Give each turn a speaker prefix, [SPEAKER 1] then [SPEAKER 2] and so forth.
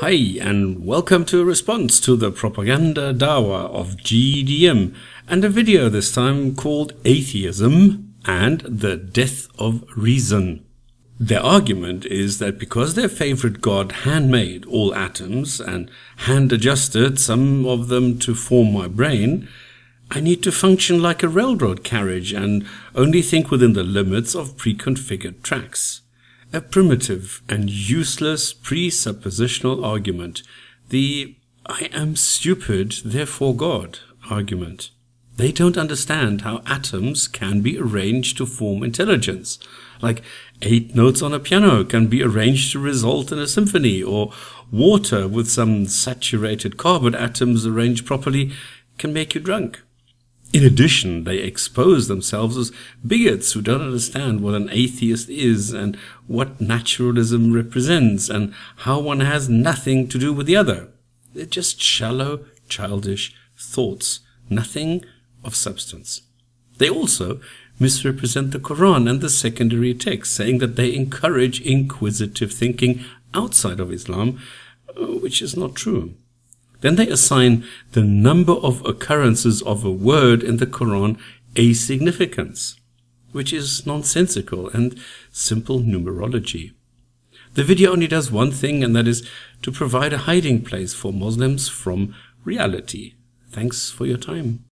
[SPEAKER 1] Hi, and welcome to a response to the propaganda dawa of GDM and a video this time called Atheism and the Death of Reason. Their argument is that because their favorite god handmade all atoms and hand adjusted some of them to form my brain, I need to function like a railroad carriage and only think within the limits of pre-configured tracks a primitive and useless presuppositional argument, the I am stupid, therefore God argument. They don't understand how atoms can be arranged to form intelligence, like eight notes on a piano can be arranged to result in a symphony, or water with some saturated carbon atoms arranged properly can make you drunk. In addition, they expose themselves as bigots who don't understand what an atheist is and what naturalism represents and how one has nothing to do with the other. They're just shallow, childish thoughts, nothing of substance. They also misrepresent the Quran and the secondary texts, saying that they encourage inquisitive thinking outside of Islam, uh, which is not true. Then they assign the number of occurrences of a word in the Quran a significance, which is nonsensical and simple numerology. The video only does one thing, and that is to provide a hiding place for Muslims from reality. Thanks for your time.